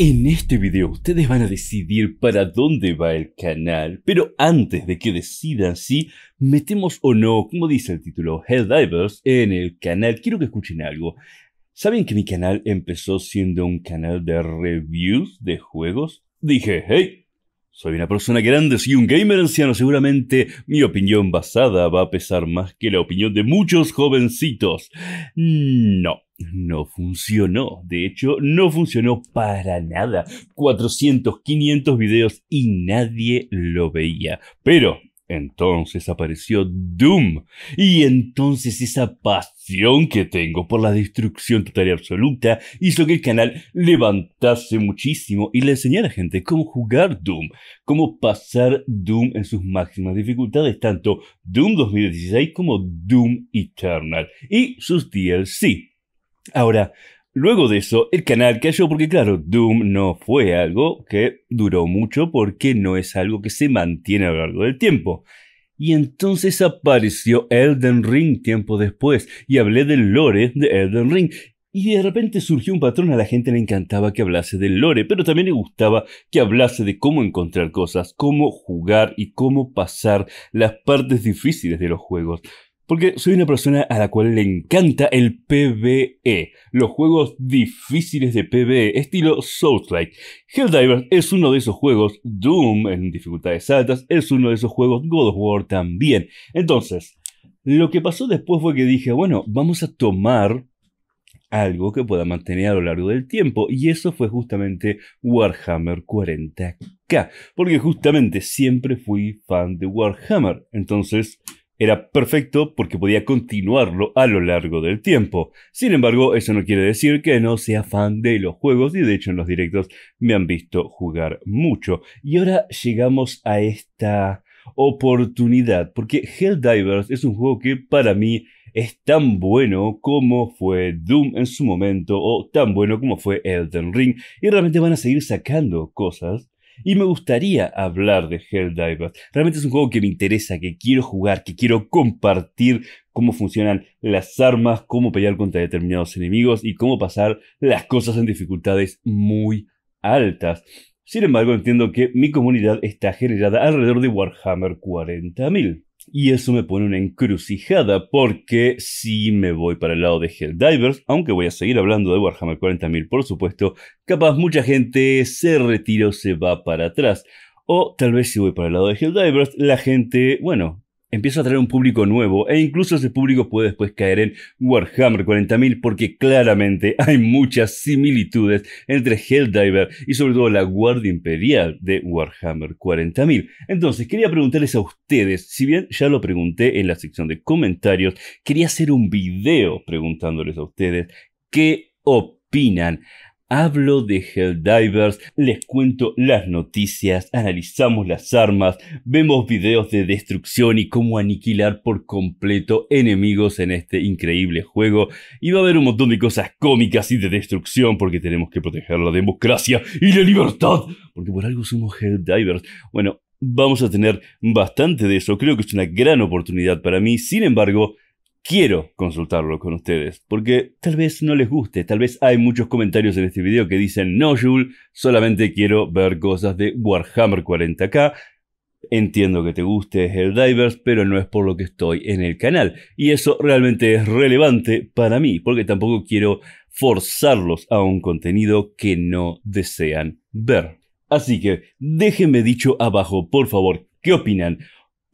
En este video ustedes van a decidir para dónde va el canal, pero antes de que decidan si metemos o no, como dice el título, Helldivers en el canal, quiero que escuchen algo. ¿Saben que mi canal empezó siendo un canal de reviews de juegos? Dije, hey, soy una persona grande, soy un gamer anciano, seguramente mi opinión basada va a pesar más que la opinión de muchos jovencitos. No, no funcionó. De hecho, no funcionó para nada. 400, 500 videos y nadie lo veía. Pero entonces apareció Doom. Y entonces esa pasión que tengo por la destrucción total y absoluta hizo que el canal levantase muchísimo y le enseñara a la gente cómo jugar Doom, cómo pasar Doom en sus máximas dificultades, tanto Doom 2016 como Doom Eternal y sus DLC. Ahora, luego de eso, el canal cayó porque claro, Doom no fue algo que duró mucho porque no es algo que se mantiene a lo largo del tiempo. Y entonces apareció Elden Ring tiempo después y hablé del lore de Elden Ring. Y de repente surgió un patrón, a la gente le encantaba que hablase del lore, pero también le gustaba que hablase de cómo encontrar cosas, cómo jugar y cómo pasar las partes difíciles de los juegos. Porque soy una persona a la cual le encanta el PvE, los juegos difíciles de PvE, estilo Souls-like. Helldivers es uno de esos juegos, Doom en dificultades altas es uno de esos juegos, God of War también. Entonces, lo que pasó después fue que dije, bueno, vamos a tomar algo que pueda mantener a lo largo del tiempo. Y eso fue justamente Warhammer 40k. Porque justamente siempre fui fan de Warhammer. Entonces era perfecto porque podía continuarlo a lo largo del tiempo. Sin embargo, eso no quiere decir que no sea fan de los juegos y de hecho en los directos me han visto jugar mucho. Y ahora llegamos a esta oportunidad porque Helldivers es un juego que para mí es tan bueno como fue Doom en su momento o tan bueno como fue Elden Ring y realmente van a seguir sacando cosas y me gustaría hablar de Helldivers. Realmente es un juego que me interesa, que quiero jugar, que quiero compartir cómo funcionan las armas, cómo pelear contra determinados enemigos y cómo pasar las cosas en dificultades muy altas. Sin embargo, entiendo que mi comunidad está generada alrededor de Warhammer 40.000. Y eso me pone una encrucijada porque si me voy para el lado de Helldivers, aunque voy a seguir hablando de Warhammer 40.000 por supuesto, capaz mucha gente se retira o se va para atrás. O tal vez si voy para el lado de Helldivers, la gente, bueno, empiezo a traer un público nuevo e incluso ese público puede después caer en Warhammer 40.000 porque claramente hay muchas similitudes entre Helldiver y sobre todo la Guardia Imperial de Warhammer 40.000. Entonces quería preguntarles a ustedes, si bien ya lo pregunté en la sección de comentarios, quería hacer un video preguntándoles a ustedes qué opinan Hablo de Helldivers, les cuento las noticias, analizamos las armas, vemos videos de destrucción y cómo aniquilar por completo enemigos en este increíble juego. Y va a haber un montón de cosas cómicas y de destrucción porque tenemos que proteger la democracia y la libertad. Porque por algo somos Helldivers. Bueno, vamos a tener bastante de eso. Creo que es una gran oportunidad para mí. Sin embargo, quiero consultarlo con ustedes, porque tal vez no les guste, tal vez hay muchos comentarios en este video que dicen, no Jules, solamente quiero ver cosas de Warhammer 40k, entiendo que te guste Helldivers, pero no es por lo que estoy en el canal, y eso realmente es relevante para mí, porque tampoco quiero forzarlos a un contenido que no desean ver. Así que déjenme dicho abajo, por favor, ¿qué opinan?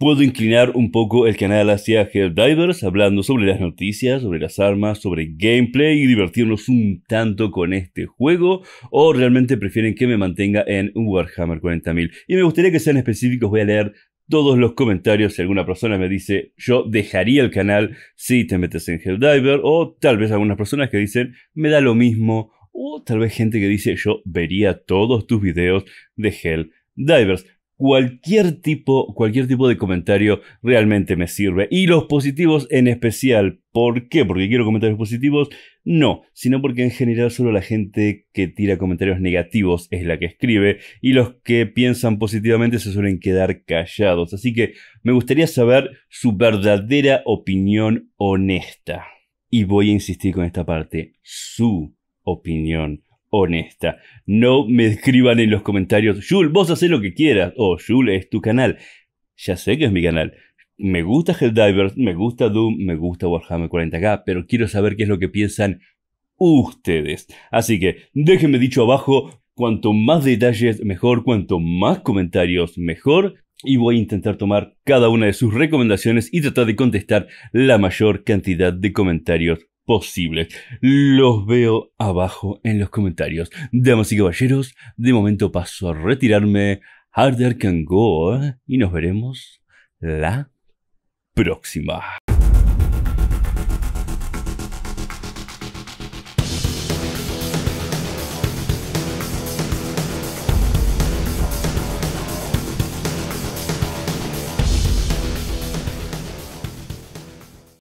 Puedo inclinar un poco el canal hacia Helldivers, hablando sobre las noticias, sobre las armas, sobre gameplay y divertirnos un tanto con este juego, o realmente prefieren que me mantenga en Warhammer 40.000. Y me gustaría que sean específicos, voy a leer todos los comentarios si alguna persona me dice yo dejaría el canal si te metes en Helldiver, o tal vez algunas personas que dicen me da lo mismo, o tal vez gente que dice yo vería todos tus videos de Helldivers cualquier tipo, cualquier tipo de comentario realmente me sirve. Y los positivos en especial. ¿Por qué? ¿Porque quiero comentarios positivos? No, sino porque en general solo la gente que tira comentarios negativos es la que escribe y los que piensan positivamente se suelen quedar callados. Así que me gustaría saber su verdadera opinión honesta. Y voy a insistir con esta parte, su opinión honesta. No me escriban en los comentarios, Jul, vos haces lo que quieras, o Jul es tu canal. Ya sé que es mi canal. Me gusta Helldivers, me gusta Doom, me gusta Warhammer 40k, pero quiero saber qué es lo que piensan ustedes. Así que déjenme dicho abajo, cuanto más detalles mejor, cuanto más comentarios mejor. Y voy a intentar tomar cada una de sus recomendaciones y tratar de contestar la mayor cantidad de comentarios posibles. Los veo abajo en los comentarios. Damas y caballeros, de momento paso a retirarme. Harder can go. Y nos veremos la próxima.